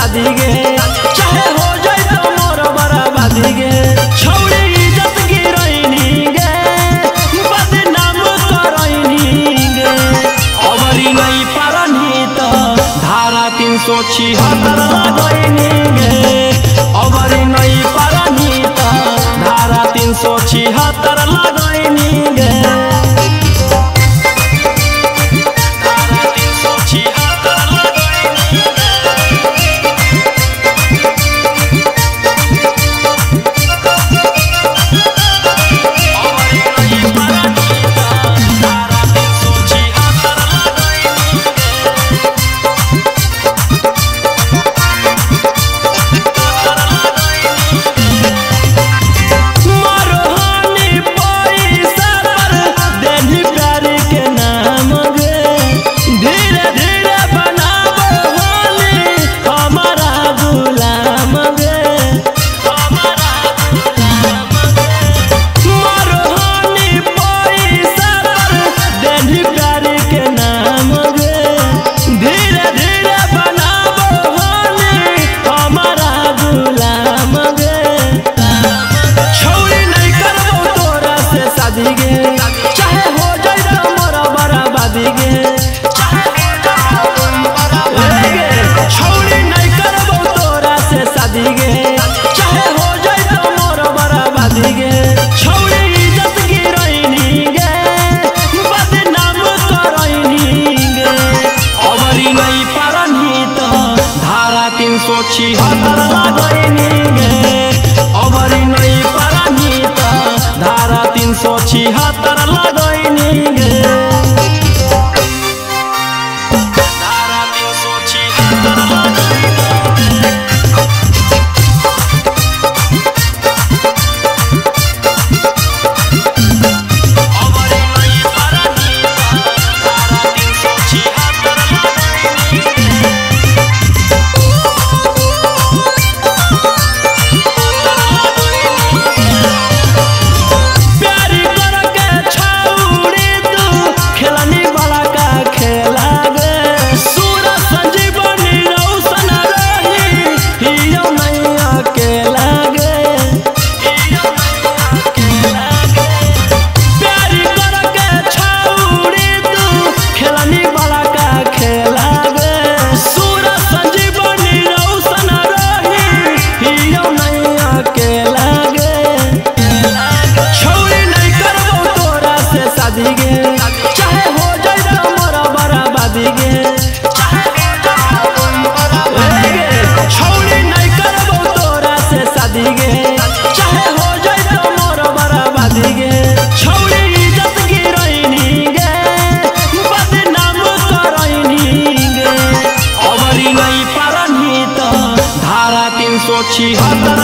आज़ादी गे। चाहे हो जाए तो मोर बराबादी गे। छोड़ी इज़्ज़त गिरैनी गे। बदनाम करैनी तो गे। अबरी नहीं परनी तो धारा 376 तीन